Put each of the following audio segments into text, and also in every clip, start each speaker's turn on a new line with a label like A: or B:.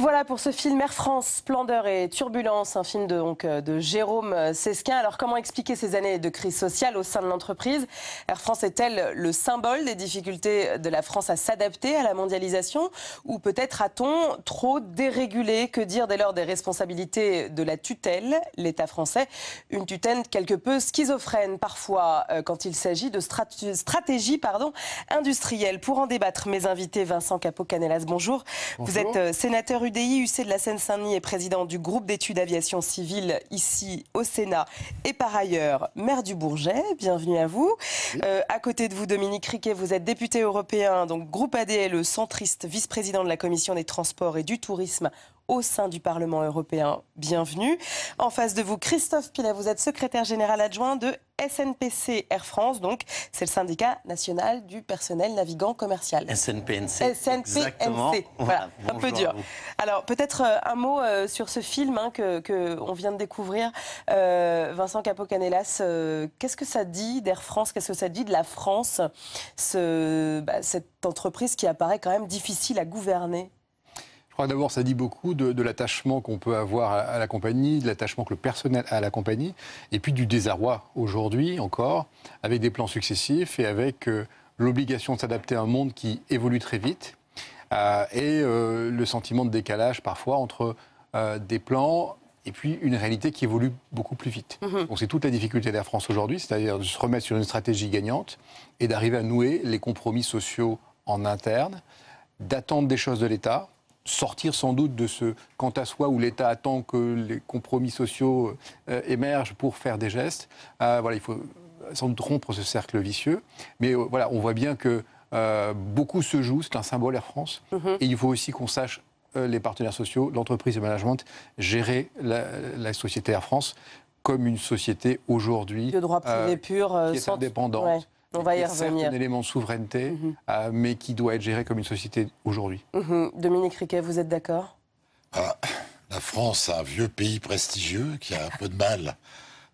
A: Voilà pour ce film Air France, Splendeur et Turbulence, un film de, donc, euh, de Jérôme Sesquin. Alors comment expliquer ces années de crise sociale au sein de l'entreprise? Air France est-elle le symbole des difficultés de la France à s'adapter à la mondialisation? Ou peut-être a-t-on trop dérégulé Que dire dès lors des responsabilités de la tutelle, l'État français? Une tutelle quelque peu schizophrène parfois euh, quand il s'agit de stratégie pardon, industrielle. Pour en débattre, mes invités, Vincent Capot-Canelas, bonjour. bonjour. Vous êtes euh, sénateur UDI, UC de la Seine-Saint-Denis et président du groupe d'études aviation civile ici au Sénat et par ailleurs maire du Bourget. Bienvenue à vous. Euh, à côté de vous, Dominique Riquet, vous êtes député européen, donc groupe ADL, centriste, vice-président de la Commission des Transports et du Tourisme au sein du Parlement européen. Bienvenue. En face de vous, Christophe Pilet, vous êtes secrétaire général adjoint de SNPC Air France, donc c'est le syndicat national du personnel navigant commercial.
B: SNPNC.
A: SNPNC. Voilà, un peu dur. Alors peut-être euh, un mot euh, sur ce film hein, que, on vient de découvrir. Euh, Vincent Capo-Canelas, qu'est-ce que ça dit d'Air France? Qu'est-ce que ça dit de la France ce, bah, Cette entreprise qui apparaît quand même difficile à gouverner?
C: D'abord, ça dit beaucoup de, l'attachement qu'on peut avoir à, la compagnie, de l'attachement que le personnel a à la compagnie, et puis du désarroi aujourd'hui encore, avec des plans successifs et avec euh, l'obligation de s'adapter à un monde qui évolue très vite, euh, et euh, le sentiment de décalage parfois entre des plans et puis une réalité qui évolue beaucoup plus vite. Mhm. Donc c'est toute la difficulté d'Air France aujourd'hui, c'est-à-dire de se remettre sur une stratégie gagnante et d'arriver à nouer les compromis sociaux en interne, d'attendre des choses de l'État, sortir sans doute de ce quant à soi où l'État attend que les compromis sociaux euh, émergent pour faire des gestes. Euh, voilà, il faut sans doute rompre ce cercle vicieux. Mais euh, voilà, on voit bien que beaucoup se joue, c'est un symbole Air France. Mhm. Et il faut aussi qu'on sache les partenaires sociaux, l'entreprise et le management, gérer la, société Air France comme une société aujourd'hui.
A: De droit privé pur,
C: qui est indépendante.
A: On va y revenir.
C: un élément de souveraineté, mhm. euh, mais qui doit être géré comme une société aujourd'hui.
A: Mhm. Dominique Riquet, vous êtes d'accord?
D: Ah, La France, un vieux pays prestigieux qui a un peu de mal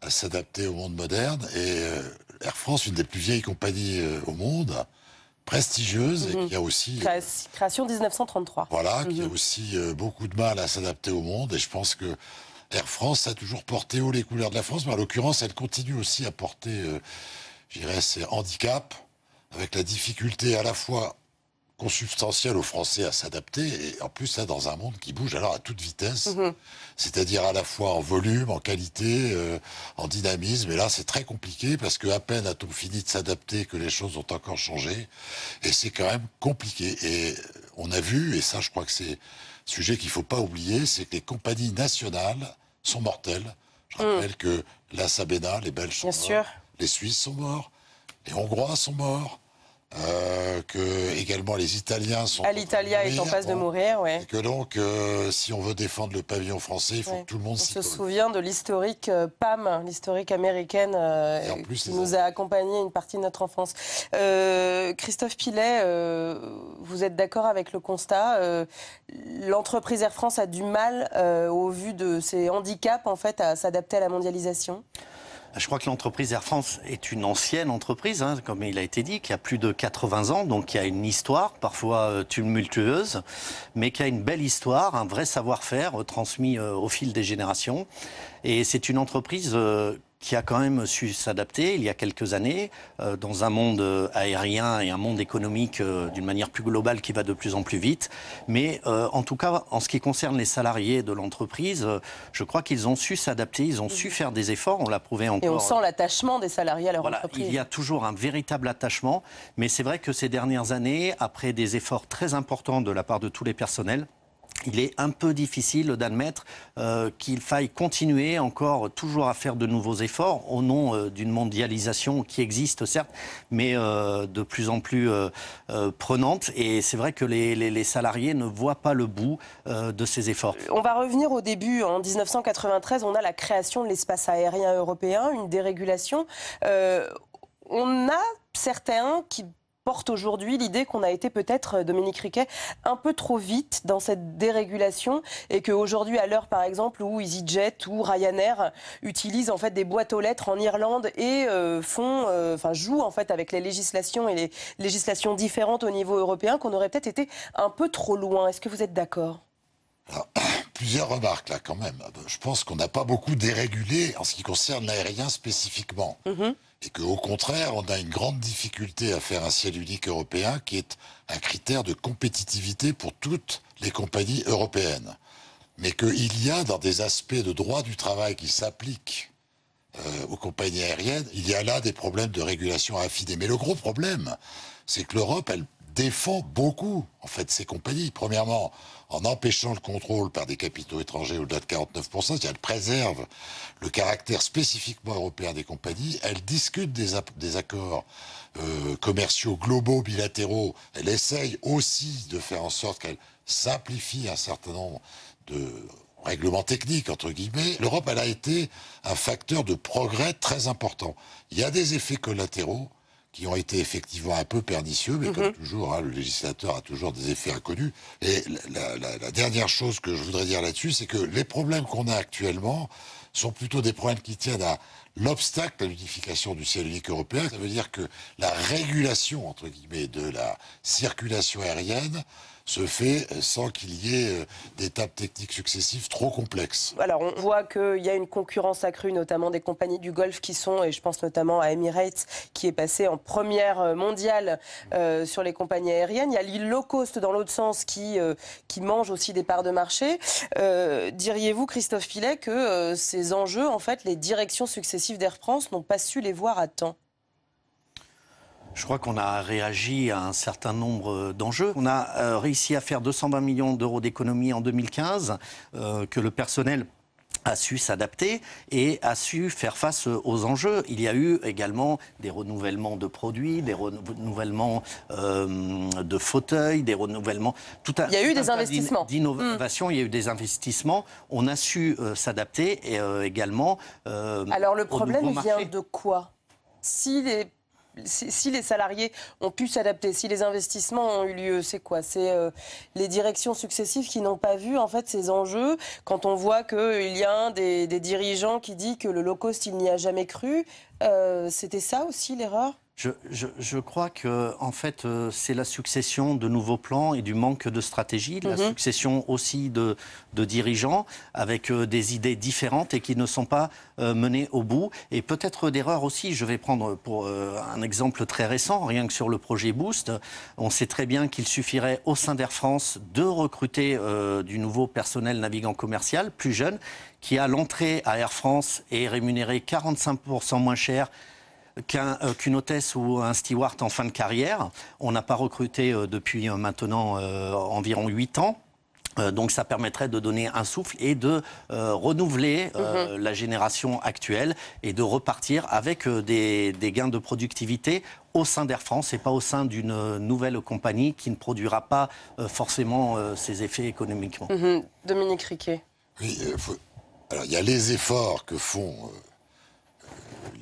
D: à s'adapter au monde moderne. Et euh, Air France, une des plus vieilles compagnies euh, au monde, prestigieuse et mhm. qui a aussi...
A: création 1933.
D: Voilà, qui a aussi beaucoup de mal à s'adapter au monde. Et je pense que Air France a toujours porté haut les couleurs de la France, mais en l'occurrence, elle continue aussi à porter je dirais, ces handicaps, avec la difficulté à la fois consubstantielle aux Français à s'adapter, et en plus, ça, dans un monde qui bouge alors à toute vitesse, mhm. c'est-à-dire à la fois en volume, en qualité, euh, en dynamisme, et là, c'est très compliqué, parce que à peine a-t-on fini de s'adapter que les choses ont encore changé, et c'est quand même compliqué. Et on a vu, et ça, je crois que c'est un sujet qu'il ne faut pas oublier, c'est que les compagnies nationales sont mortelles. Je rappelle mm. que la Sabena, les Belges sont Bien morts les Suisses sont morts, les Hongrois sont morts, euh, que également les Italiens sont.
A: L'Italia est en passe de mourir, oui.
D: Et que donc, euh, si on veut défendre le pavillon français, il faut que tout le monde s'y
A: On se souvient de l'historique euh, PAM, l'historique américaine, qui nous a accompagné une partie de notre enfance. Christophe Pilet, vous êtes d'accord avec le constat L'entreprise Air France a du mal, au vu de ses handicaps, en fait, à s'adapter à la mondialisation?
B: Je crois que l'entreprise Air France est une ancienne entreprise, hein, comme il a été dit, qui a plus de 80 ans, donc qui a une histoire parfois euh, tumultueuse, mais qui a une belle histoire, un vrai savoir-faire euh, transmis euh, au fil des générations. Et c'est une entreprise qui a quand même su s'adapter il y a quelques années euh, dans un monde euh, aérien et un monde économique euh, d'une manière plus globale qui va de plus en plus vite. Mais en tout cas, en ce qui concerne les salariés de l'entreprise, je crois qu'ils ont su s'adapter, ils ont su faire des efforts, on l'a prouvé encore.
A: Et on sent l'attachement des salariés à leur voilà, entreprise.
B: Il y a toujours un véritable attachement, mais c'est vrai que ces dernières années, après des efforts très importants de la part de tous les personnels, il est un peu difficile d'admettre euh, qu'il faille continuer encore toujours à faire de nouveaux efforts au nom euh, d'une mondialisation qui existe certes, mais euh, de plus en plus prenante. Et c'est vrai que les, les, salariés ne voient pas le bout de ces efforts.
A: On va revenir au début. En 1993, on a la création de l'espace aérien européen, une dérégulation. on a certains qui porte aujourd'hui l'idée qu'on a été peut-être, euh, Dominique Riquet, un peu trop vite dans cette dérégulation et qu'aujourd'hui, à l'heure par exemple où EasyJet ou Ryanair utilisent en fait des boîtes aux lettres en Irlande et euh, font, euh, enfin jouent en fait avec les législations et les législations différentes au niveau européen, qu'on aurait peut-être été un peu trop loin. Est-ce que vous êtes d'accord?
D: Ah, plusieurs remarques là quand même. Je pense qu'on n'a pas beaucoup dérégulé en ce qui concerne l'aérien spécifiquement. Et qu'au contraire, on a une grande difficulté à faire un ciel unique européen qui est un critère de compétitivité pour toutes les compagnies européennes. Mais qu'il y a dans des aspects de droit du travail qui s'appliquent euh, aux compagnies aériennes, il y a là des problèmes de régulation à affiner. Mais le gros problème, c'est que l'Europe, elle défend beaucoup, en fait, ces compagnies. Premièrement, en empêchant le contrôle par des capitaux étrangers au-delà de 49%, elle préserve le caractère spécifiquement européen des compagnies, elle discute des, accords euh, commerciaux globaux, bilatéraux, elle essaye aussi de faire en sorte qu'elle simplifie un certain nombre de règlements techniques, entre guillemets. L'Europe, elle a été un facteur de progrès très important. Il y a des effets collatéraux, qui ont été effectivement un peu pernicieux, mais comme mhm. toujours, hein, le législateur a toujours des effets inconnus. Et la, dernière chose que je voudrais dire là-dessus, c'est que les problèmes qu'on a actuellement sont plutôt des problèmes qui tiennent à l'obstacle à l'unification du ciel unique européen. Ça veut dire que la régulation, entre guillemets, de la circulation aérienne se fait sans qu'il y ait euh, d'étapes techniques successives trop complexes.
A: Alors on voit qu'il y a une concurrence accrue, notamment des compagnies du Golfe qui sont, et je pense notamment à Emirates, qui est passé en première euh, mondiale euh, sur les compagnies aériennes. Il y a l'île low cost dans l'autre sens qui, qui mange aussi des parts de marché. Diriez-vous, Christophe Filet, que ces enjeux, en fait, les directions successives d'Air France n'ont pas su les voir à temps?
B: Je crois qu'on a réagi à un certain nombre d'enjeux. On a euh, réussi à faire 220 millions d'euros d'économies en 2015, euh, que le personnel a su s'adapter et a su faire face aux enjeux. Il y a eu également des renouvellements de produits, des renouvellements euh, de fauteuils, des renouvellements.
A: Tout il y a eu des investissements.
B: D'innovation, il y a eu des investissements. On a su s'adapter et également.
A: Alors le problème vient de quoi? Si les si, les salariés ont pu s'adapter, si les investissements ont eu lieu, c'est quoi? C'est euh, les directions successives qui n'ont pas vu en fait ces enjeux. Quand on voit qu'il y a un des, dirigeants qui dit que le low cost il n'y a jamais cru, euh, c'était ça aussi l'erreur?
B: Je, crois que en fait euh, c'est la succession de nouveaux plans et du manque de stratégie, la mhm. succession aussi de, dirigeants avec euh, des idées différentes et qui ne sont pas euh, menées au bout. Et peut-être d'erreurs aussi. Je vais prendre pour un exemple très récent, rien que sur le projet Boost. On sait très bien qu'il suffirait au sein d'Air France de recruter du nouveau personnel navigant commercial plus jeune qui à l'entrée à Air France est rémunéré 45% moins cher euh, qu'une hôtesse ou un steward en fin de carrière. On n'a pas recruté euh, depuis euh, maintenant environ 8 ans. donc ça permettrait de donner un souffle et de renouveler mhm. la génération actuelle et de repartir avec des, gains de productivité au sein d'Air France et pas au sein d'une nouvelle compagnie qui ne produira pas forcément ses effets économiquement.
A: Mhm. Dominique Riquet.
D: Oui, alors il y a les efforts que font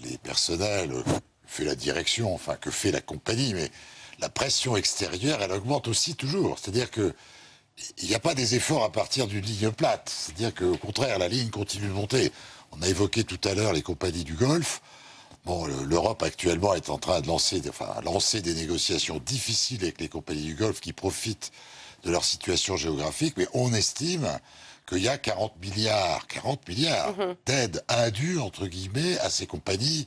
D: les personnels, que fait la direction, enfin que fait la compagnie, mais la pression extérieure, elle augmente aussi toujours. C'est-à-dire que il n'y a pas des efforts à partir d'une ligne plate. C'est-à-dire qu'au contraire, la ligne continue de monter. On a évoqué tout à l'heure les compagnies du Golfe. Bon, l'Europe actuellement est en train de lancer, enfin, lancer des négociations difficiles avec les compagnies du Golfe qui profitent de leur situation géographique, mais on estime qu'il y a 40 milliards, 40 milliards mhm. d'aides indues, entre guillemets, à ces compagnies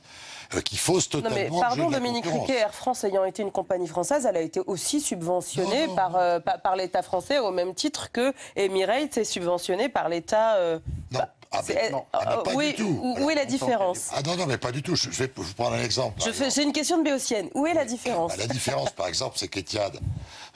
D: euh, qui faussent totalement. Non mais
A: pardon, Dominique Riquet, Air France ayant été une compagnie française, elle a été aussi subventionnée par, euh, par, l'État français au même titre que Emirates est subventionné par l'État.
D: Euh, non. Bah, ah non, ah, pas
A: oui,
D: du tout.
A: Où est la différence
D: Ah non, non, mais pas du tout. Je, vais vous prendre un exemple.
A: C'est une question de béotienne. Où est la différence
D: bah, La différence, par exemple, c'est qu'Etiad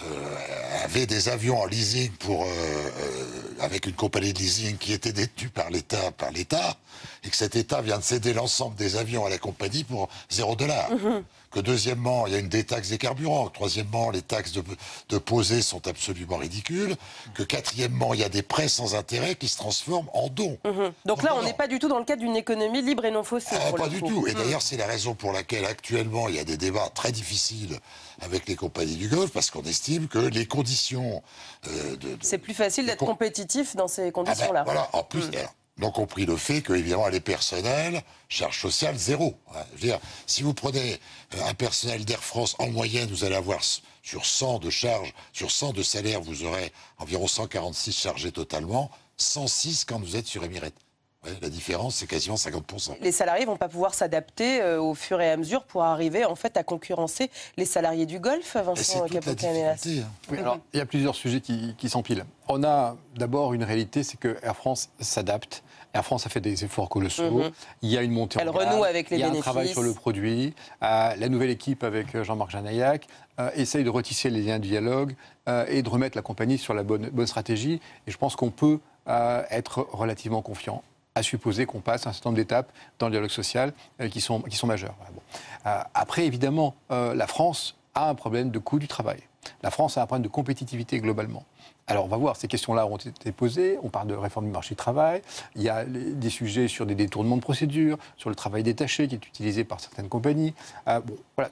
D: euh, avait des avions en leasing pour, euh, euh, avec une compagnie de leasing qui était détenue par l'État, par l'État, et que cet État vient de céder l'ensemble des avions à la compagnie pour zéro dollar. Mhm que deuxièmement, il y a une détaxe des carburants, que troisièmement, les taxes de, de posée sont absolument ridicules, que quatrièmement, il y a des prêts sans intérêt qui se transforment en dons.
A: Mhm. Donc là, on n'est pas du tout dans le cadre d'une économie libre et non faussée.
D: Ah, pas du tout. Et mhm. d'ailleurs, c'est la raison pour laquelle actuellement, il y a des débats très difficiles avec les compagnies du Golfe, parce qu'on estime que les conditions euh, de,
A: C'est plus facile d'être compétitif dans ces conditions-là. Ah
D: ben, voilà, en plus, mhm donc compris le fait que, évidemment, les personnels, charge sociale zéro. Je veux dire, si vous prenez euh, un personnel d'Air France, en moyenne, vous allez avoir sur 100 de charges, sur 100 de salaires, vous aurez environ 146 chargés totalement. 106 quand vous êtes sur Emirates. Ouais, la différence, c'est quasiment 50%.
A: Les salariés vont pas pouvoir s'adapter euh, au fur et à mesure pour arriver en fait à concurrencer les salariés du
D: c'est
A: Vincent Capocanelas.
D: hein.
C: Oui, alors, il y a plusieurs sujets qui, qui s'empilent. On a d'abord une réalité, c'est que Air France s'adapte. Air France a fait des efforts colossaux.
A: Mhm.
C: Il y a une montée
A: Elle
C: en gamme.
A: renoue avec les
C: Il y a un
A: bénéfices.
C: travail sur le produit. Euh, la nouvelle équipe avec euh, Jean-Marc Janaillac euh, essaye de retisser les liens de dialogue euh, et de remettre la compagnie sur la bonne, bonne stratégie. Et je pense qu'on peut euh, être relativement confiant à supposer qu'on passe un certain nombre d'étapes dans le dialogue social euh, qui, sont, majeures. Euh, après, évidemment, euh, la France a un problème de coût du travail. La France a un problème de compétitivité globalement. Alors on va voir, ces questions-là ont été posées, on parle de réforme du marché du travail, il y a les- des sujets sur des détournements de procédures, sur le travail détaché qui est utilisé par certaines compagnies. Euh,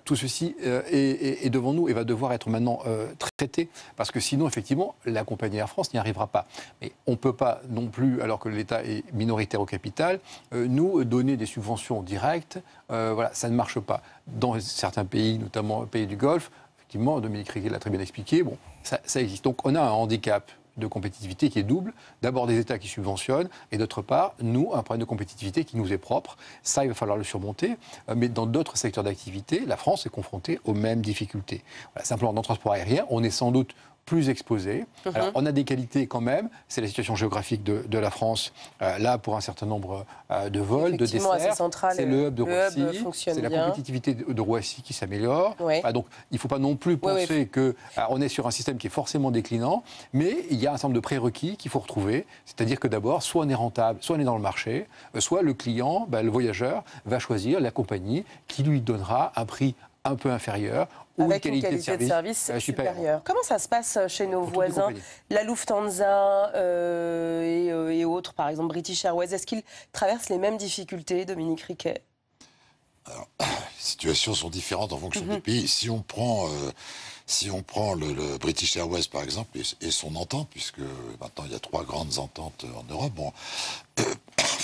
C: tout ceci euh, est, devant nous et va devoir être maintenant euh, traité, parce que sinon, effectivement, la compagnie Air France n'y arrivera pas. Mais on ne peut pas non plus, alors que l'État est minoritaire au capital, nous donner des subventions directes, voilà, ça ne marche pas. Dans certains pays, notamment pays du Golfe, effectivement, Dominique Riquet l'a très bien expliqué, ça, existe. Donc on a un handicap de compétitivité qui est double. D'abord des États qui subventionnent et d'autre part, nous, un problème de compétitivité qui nous est propre. Ça, il va falloir le surmonter. Euh, Mais dans d'autres secteurs d'activité, la France est confrontée aux mêmes difficultés. Simplement, dans le transport aérien, on est sans doute plus exposé. Alors, on a des qualités quand même. C'est la situation géographique de, de la France, euh, là, pour un certain nombre euh, de vols, de desserts. C'est le hub de
A: le
C: Roissy. C'est la compétitivité de, de Roissy qui s'améliore.
A: Oui.
C: Voilà, donc, il ne faut pas non plus
A: Oui, oui.
C: penser que ah, on est sur un système qui est forcément déclinant, mais il y a un certain nombre de prérequis qu'il faut retrouver. C'est-à-dire que d'abord, soit on est rentable, soit on est dans le marché, euh, soit le client, bah, le voyageur, va choisir la compagnie qui lui donnera un prix un peu inférieur ou
A: Avec
C: une qualité,
A: de service,
C: euh,
A: supérieure. Comment ça se passe chez nos
C: Pour
A: voisins. La Lufthansa euh, et, euh, et autres, par exemple British Airways, est-ce qu'ils traversent les mêmes difficultés, Dominique Riquet?
D: Les situations sont différentes en fonction
A: Mhm.
D: des pays. Si on prend, euh, si on prend le, le British Airways par exemple et, et son entente, puisque maintenant il y a trois grandes ententes en Europe. Bon,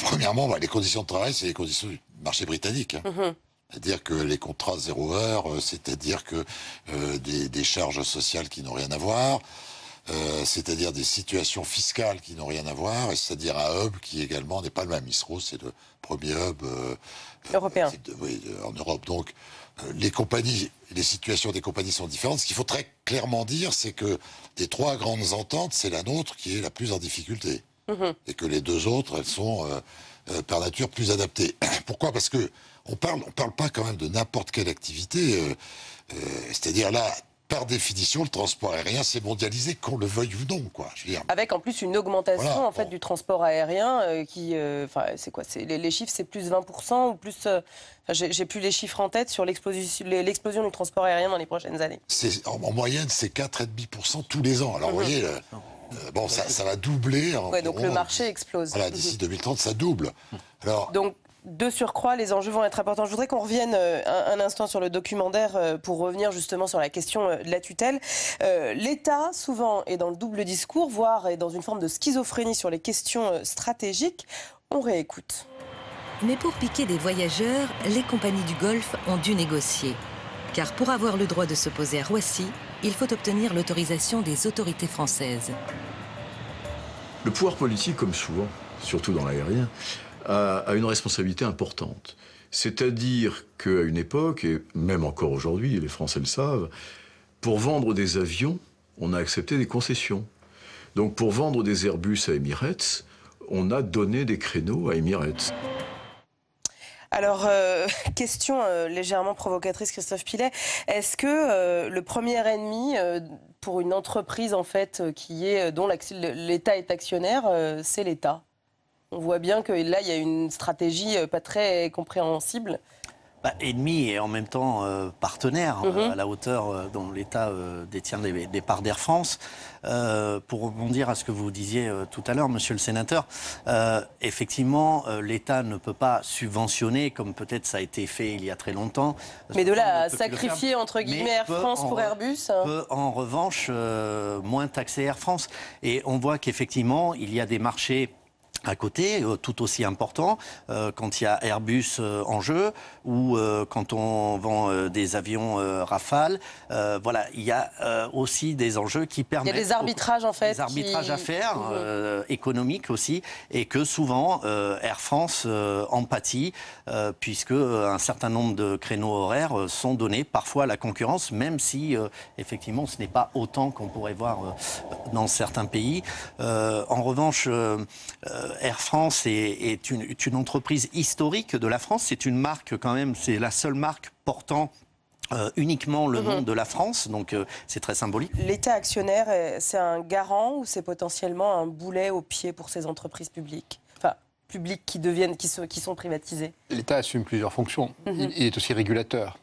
D: premièrement, bah, les conditions de travail, c'est les conditions du marché britannique. hein.
A: Mhm.
D: C'est-à-dire que les contrats zéro heure, euh, c'est-à-dire que euh, des, des charges sociales qui n'ont rien à voir, euh, c'est-à-dire des situations fiscales qui n'ont rien à voir, et c'est-à-dire un hub qui également n'est pas le même. ISRO, c'est le premier hub euh,
A: Européen.
D: de- oui, de- en Europe. Donc, les compagnies, les situations des compagnies sont différentes. Ce qu'il faut très clairement dire, c'est que des trois grandes ententes, c'est la nôtre qui est la plus en difficulté.
A: Mhm.
D: Et que les deux autres, elles sont euh, par nature plus adaptées. Pourquoi? Parce que on parle, on parle pas quand même de n'importe quelle activité. euh, euh, C'est-à-dire là, par définition, le transport aérien s'est mondialisé, qu'on le veuille ou non, quoi. Je veux dire,
A: Avec en plus une augmentation
D: Voilà,
A: en fait
D: bon.
A: du transport aérien euh, qui, euh, enfin c'est quoi? C'est les, les chiffres, c'est plus 20% ou plus. euh, j'ai plus les chiffres en tête sur l'explosion du transport aérien dans les prochaines années.
D: c'est en, en moyenne, c'est 4,5% tous les ans. Alors, vous
A: Mhm.
D: voyez, euh, bon, ça, ça va doubler.
A: Ouais, donc le marché explose.
D: Voilà, d'ici 2030, ça double. Alors,
A: Donc, de surcroît, les enjeux vont être importants. Je voudrais qu'on revienne euh, un, un instant sur le documentaire euh, pour revenir justement sur la question de la tutelle. Euh, L'État, souvent, est dans le double discours, voire est dans une forme de schizophrénie sur les questions stratégiques. On réécoute.
E: Mais pour piquer des voyageurs, les compagnies du Golfe ont dû négocier. Car pour avoir le droit de se poser à Roissy, il faut obtenir l'autorisation des autorités françaises.
F: Le pouvoir politique, comme souvent, surtout dans l'aérien, a, une responsabilité importante. C'est-à-dire qu'à une époque, et même encore aujourd'hui, les Français le savent, pour vendre des avions, on a accepté des concessions. Donc pour vendre des Airbus à Emirates, on a donné des créneaux à Emirates.
A: Alors, euh, question euh, légèrement provocatrice, Christophe Pilet. Est-ce que euh, le premier ennemi pour une entreprise en fait qui est dont l'État est actionnaire, c'est l'État? On voit bien que là, il y a une stratégie pas très compréhensible.
B: Bah, ennemi et en même temps euh, partenaire
A: Mhm.
B: euh, à la hauteur euh, dont l'État détient des, des parts d'Air France. Pour rebondir à ce que vous disiez tout à l'heure, Monsieur le Sénateur, effectivement, l'État ne peut pas subventionner comme peut-être ça a été fait il y a très longtemps.
A: Mais de là à sacrifier entre guillemets Air France pour Airbus hein.
B: peut en revanche moins taxer Air France. Et on voit qu'effectivement, il y a des marchés à côté, euh, tout aussi important, euh, quand il y a Airbus euh, en jeu ou quand on vend des avions Rafale. voilà, il y a aussi des enjeux qui permettent.
A: Il y a des arbitrages en fait.
B: Des arbitrages à faire, économiques aussi, et que souvent Air France empathie, puisque un certain nombre de créneaux horaires sont donnés parfois à la concurrence, même si effectivement ce n'est pas autant qu'on pourrait voir dans certains pays. en revanche, Air France est, une, entreprise historique de la France. C'est une marque quand même, c'est la seule marque portant euh, uniquement le nom mhm. de la France, donc euh, c'est très symbolique.
A: L'État actionnaire, c'est un garant ou c'est potentiellement un boulet au pied pour ces entreprises publiques? Enfin, publiques qui deviennent, qui sont, qui sont privatisées
C: L'État assume plusieurs fonctions. Mhm. il, est aussi régulateur.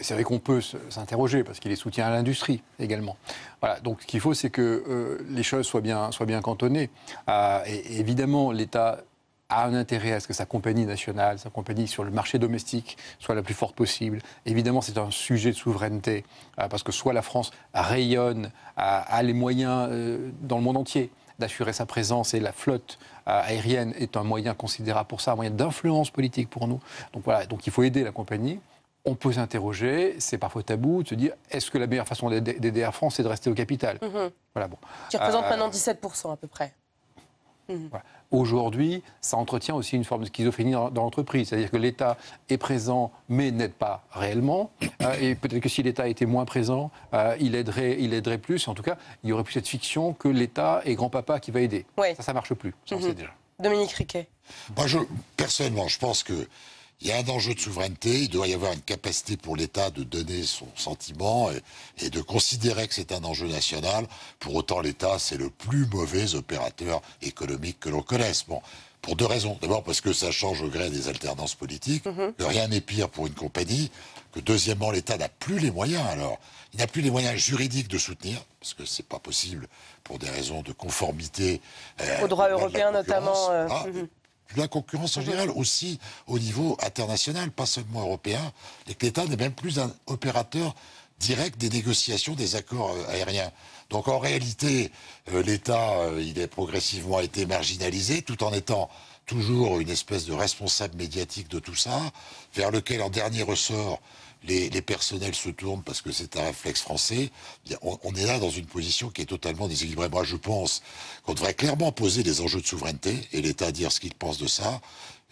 C: C'est vrai qu'on peut s'interroger parce qu'il est soutien à l'industrie également. Voilà, donc ce qu'il faut, c'est que euh, les choses soient bien, soient bien cantonnées. Euh, et, évidemment, l'État a un intérêt à ce que sa compagnie nationale, sa compagnie sur le marché domestique soit la plus forte possible. Évidemment, c'est un sujet de souveraineté, euh, parce que soit la France rayonne, a, les moyens dans le monde entier d'assurer sa présence et la flotte aérienne est un moyen considérable pour ça, un moyen d'influence politique pour nous. Donc voilà, donc il faut aider la compagnie on peut s'interroger, c'est parfois tabou, de se dire est-ce que la meilleure façon d'aider Air France, c'est de rester au capital
A: mhm. Voilà, bon. Qui représente euh, maintenant 17% à peu près.
C: Mhm. Aujourd'hui, ça entretient aussi une forme de schizophrénie dans, l'entreprise. C'est-à-dire que l'État est présent, mais n'aide pas réellement. Euh, et peut-être que si l'État était moins présent, euh, il, aiderait, il aiderait plus. En tout cas, il y aurait plus cette fiction que l'État est grand-papa qui va aider. Ça, ça marche plus. Ça, mhm. déjà.
A: Dominique Riquet.
D: Moi, je, personnellement, je pense que il y a un enjeu de souveraineté, il doit y avoir une capacité pour l'État de donner son sentiment et, de considérer que c'est un enjeu national. Pour autant, l'État, c'est le plus mauvais opérateur économique que l'on connaisse. Bon, pour deux raisons. D'abord parce que ça change au gré des alternances politiques, mhm. que rien n'est pire pour une compagnie, que deuxièmement, l'État n'a plus les moyens alors. Il n'a plus les moyens juridiques de soutenir, parce que c'est pas possible pour des raisons de conformité.
A: Euh, au droit européen notamment. Euh,
D: ah, mhm la concurrence en général, aussi au niveau international, pas seulement européen, et que l'État n'est même plus un opérateur direct des négociations des accords euh, aériens. Donc en réalité, euh, l'État, euh, il est progressivement été marginalisé, tout en étant toujours une espèce de responsable médiatique de tout ça, vers lequel en dernier ressort les, personnels se tournent parce que c'est un réflexe français, on, est là dans une position qui est totalement déséquilibrée. Moi, je pense qu'on devrait clairement poser des enjeux de souveraineté et l'État dire ce qu'il pense de ça.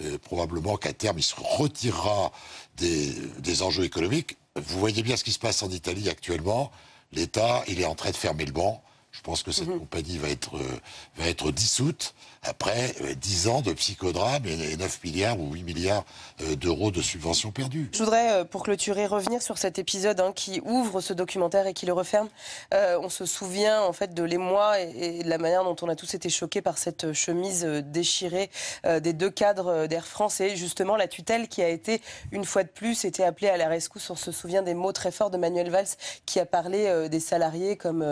D: Euh, probablement qu'à terme, il se retirera des, des enjeux économiques. Vous voyez bien ce qui se passe en Italie actuellement. L'État, il est en train de fermer le banc. Je pense que cette mhm. compagnie va être, euh, va être dissoute après 10 euh, ans de psychodrame et 9 milliards ou 8 milliards euh, d'euros de subventions perdues.
A: Je voudrais, pour clôturer, revenir sur cet épisode hein, qui ouvre ce documentaire et qui le referme. on se souvient en fait de l'émoi et, de la manière dont on a tous été choqués par cette chemise déchirée des deux cadres d'Air France et justement la tutelle qui a été, une fois de plus, été appelée à la rescousse. On se souvient des mots très forts de Manuel Valls qui a parlé des salariés comme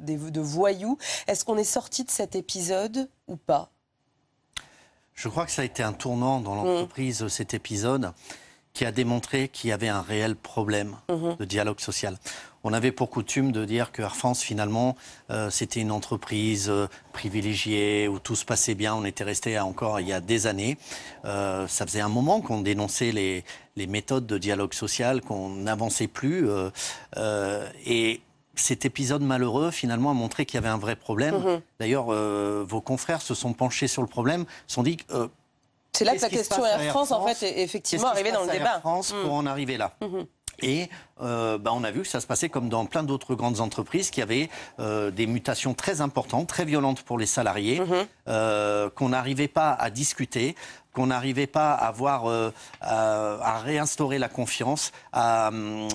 A: des, de voyous. Est-ce qu'on est sorti de cet épisode ou pas
B: Je crois que ça a été un tournant dans l'entreprise, cet épisode, qui a démontré qu'il y avait un réel problème mhm. de dialogue social. On avait pour coutume de dire que Air France, finalement, euh, c'était une entreprise euh, privilégiée, où tout se passait bien. On était resté encore il y a des années. Euh, ça faisait un moment qu'on dénonçait les, les, méthodes de dialogue social, qu'on n'avançait plus. et cet épisode malheureux, finalement, a montré qu'il y avait un vrai problème. Mhm. D'ailleurs, euh, vos confrères se sont penchés sur le problème, se sont dit. Euh,
A: c'est là que la question Air France, en fait, est effectivement arrivée dans le débat. Air
B: France pour mhm. en arriver là. Mhm. Et euh, bah, on a vu que ça se passait comme dans plein d'autres grandes entreprises qui avaient des mutations très importantes, très violentes pour les salariés, qu'on n'arrivait pas à discuter, qu'on n'arrivait pas à euh, à, réinstaurer la confiance, à euh,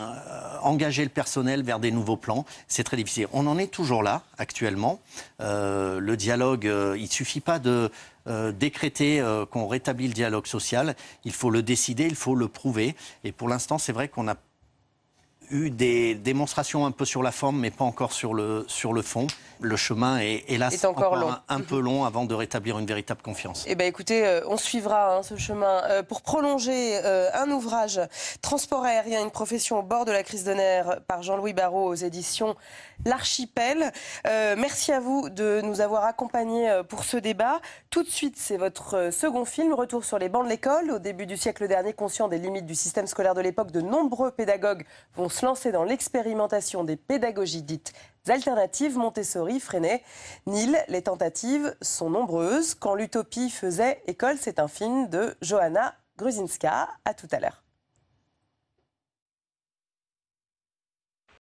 B: engager le personnel vers des nouveaux plans. C'est très difficile. On en est toujours là actuellement. Euh, le dialogue, il ne suffit pas de décréter qu'on rétablit le dialogue social. Il faut le décider, il faut le prouver. Et pour l'instant, c'est vrai qu'on a eu des démonstrations un peu sur la forme, mais pas encore sur le, sur le fond. Le chemin est hélas encore, Un, peu long avant de rétablir une véritable confiance.
A: Eh ben, écoutez, euh, on suivra hein, ce chemin. Euh, pour prolonger euh, un ouvrage, Transport aérien, une profession au bord de la crise de nerfs, par Jean-Louis Barrault aux éditions l'archipel. Merci à vous de nous avoir accompagnés pour ce débat. Tout de suite, c'est votre second film, Retour sur les bancs de l'école. Au début du siècle dernier, conscient des limites du système scolaire de l'époque, de nombreux pédagogues vont se lancer dans l'expérimentation des pédagogies dites alternatives, Montessori, Freinet, Nil. Les tentatives sont nombreuses. Quand l'utopie faisait école, c'est un film de Johanna Gruzinska. À tout à l'heure.